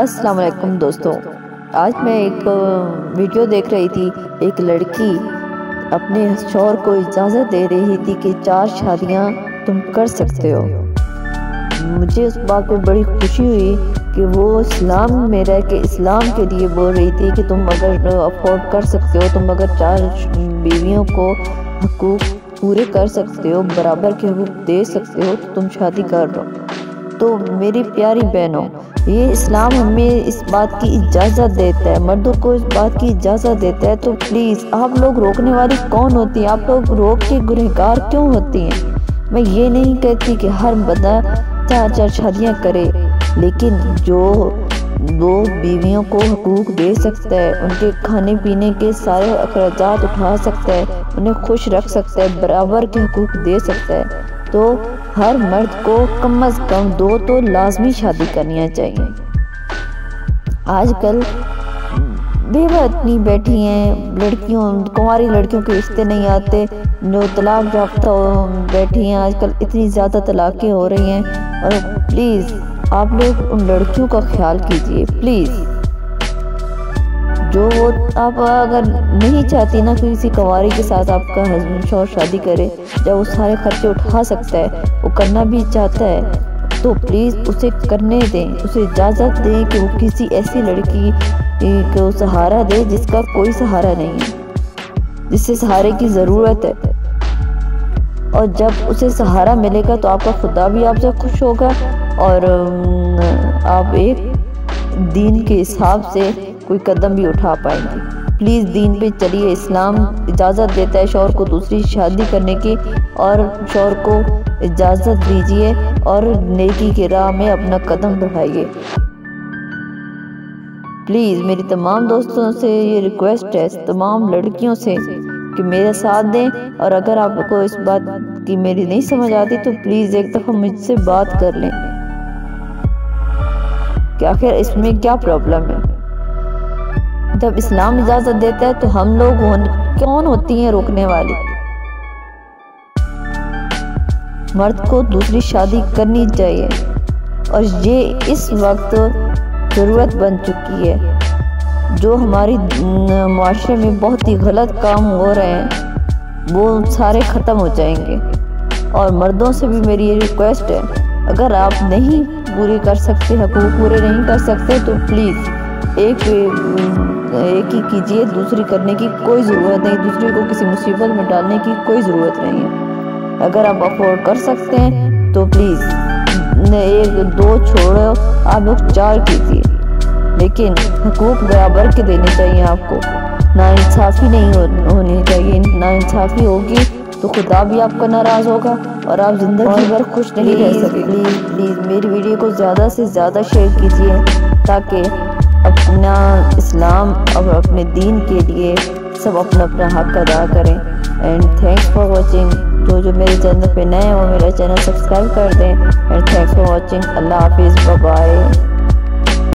अस्सलाम वालेकुम दोस्तों। आज मैं एक वीडियो देख रही थी। एक लड़की अपने शोर को इजाज़त दे रही थी कि चार शादियाँ तुम कर सकते हो। मुझे उस बात पर बड़ी खुशी हुई कि वो इस्लाम में रह के इस्लाम के लिए बोल रही थी कि तुम अगर अफोर्ड कर सकते हो, तुम अगर चार बीवियों को हकूक पूरे कर सकते हो, बराबर के हकूक दे सकते हो तो तुम शादी कर लो। तो मेरी प्यारी बहनों ये इस्लाम हमें इस बात की इजाज़त देता है। मर्दों को इस बात की इजाज़त देता है। तो प्लीज़ आप लोग रोकने वाली कौन होती हैं? आप लोग रोक के गुनहगार क्यों होती हैं? मैं ये नहीं कहती कि हर बंदा चार चार शादियाँ करे, लेकिन जो दो बीवियों को हकूक दे सकता है, उनके खाने पीने के सारे अखराज उठा सकता है, उन्हें खुश रख सकता है, बराबर के हकूक दे सकता है। तो हर मर्द को कम अज़ कम दो तो लाजमी शादी करनी चाहिए। आजकल बेवा इतनी बैठी हैं, लड़कियों, कुंवारी लड़कियों के रिश्ते नहीं आते, जो तलाक याफ्ता बैठी हैं, आजकल इतनी ज़्यादा तलाक़ें हो रही हैं। और प्लीज़ आप लोग उन लड़कियों का ख्याल कीजिए प्लीज़ जो वो आप अगर नहीं चाहती ना किसी कवारी के साथ आपका हस्बैंड शोर शादी करे, जब वो सारे खर्चे उठा सकता है, वो करना भी चाहता है तो प्लीज़ उसे करने दें, उसे इजाज़त दें कि वो किसी ऐसी लड़की को सहारा दे जिसका कोई सहारा नहीं है, जिससे सहारे की ज़रूरत है। और जब उसे सहारा मिलेगा तो आपका खुदा भी आपसे खुश होगा और आप एक दीन के हिसाब से कोई कदम भी उठा पाएँगे। प्लीज़ दीन पे चलिए इस्लाम इजाज़त देता है शौर को दूसरी शादी करने की और शौर को इजाज़त दीजिए और नेकी के राह में अपना कदम बढ़ाइए। प्लीज़ मेरी तमाम दोस्तों से ये रिक्वेस्ट है, तमाम लड़कियों से कि मेरा साथ दें और अगर आपको इस बात की मेरी नहीं समझ आती तो प्लीज़ एक दफ़ा मुझसे बात कर लें। कि आखिर इसमें क्या प्रॉब्लम है? जब इस्लाम इजाज़त देता है तो हम लोग कौन होती हैं रोकने वाली? मर्द को दूसरी शादी करनी चाहिए। और ये इस वक्त ज़रूरत बन चुकी है। जो हमारी माशरे में बहुत ही गलत काम हो रहे हैं, वो सारे ख़त्म हो जाएँगे। और मर्दों से भी मेरी ये रिक्वेस्ट है अगर आप नहीं पूरी कर सकते, हकूक पूरे नहीं कर सकते तो प्लीज़ एक एक ही कीजिए, दूसरी करने की कोई ज़रूरत नहीं, दूसरे को किसी मुसीबत में डालने की कोई ज़रूरत नहीं है। अगर आप अफोर्ड कर सकते हैं तो प्लीज़ एक, दो छोड़ो, आप लोग चार कीजिए। लेकिन हकूक बराबर के देने चाहिए आपको। ना इंसाफ़ी नहीं होनी चाहिए, ना इंसाफ़ी होगी तो खुदा भी आपका नाराज़ होगा और आप ज़िंदगी भर खुश नहीं रह सकते। प्लीज़ प्लीज़ मेरी वीडियो को ज़्यादा से ज़्यादा शेयर कीजिए ताकि अपना इस्लाम और अपने दीन के लिए सब अपना अपना हक अदा करें। एंड थैंक्स फॉर वॉचिंग तो जो मेरे चैनल पे नए हो मेरा चैनल सब्सक्राइब कर दें। एंड थैंक्स फॉर वॉचिंग अल्लाह हाफिज़। बाय